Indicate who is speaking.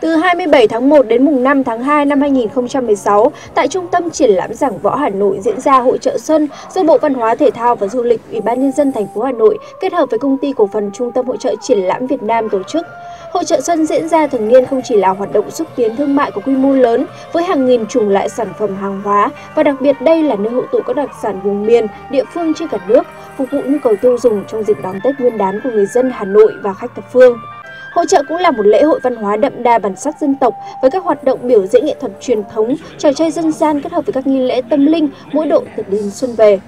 Speaker 1: Từ 27 tháng 1 đến mùng 5 tháng 2 năm 2016, tại Trung tâm Triển lãm Giảng Võ Hà Nội diễn ra hội trợ xuân do Bộ Văn hóa Thể thao và Du lịch, Ủy ban nhân dân thành phố Hà Nội kết hợp với công ty cổ phần Trung tâm Hội trợ Triển lãm Việt Nam tổ chức. Hội trợ xuân diễn ra thường niên không chỉ là hoạt động xúc tiến thương mại có quy mô lớn với hàng nghìn chủng loại sản phẩm hàng hóa và đặc biệt đây là nơi hội tụ các đặc sản vùng miền, địa phương trên cả nước, phục vụ nhu cầu tiêu dùng trong dịp đón Tết Nguyên đán của người dân Hà Nội và khách thập phương. Hội trợ cũng là một lễ hội văn hóa đậm đà bản sắc dân tộc với các hoạt động biểu diễn nghệ thuật truyền thống, trò chơi dân gian kết hợp với các nghi lễ tâm linh mỗi độ Tết đến xuân về.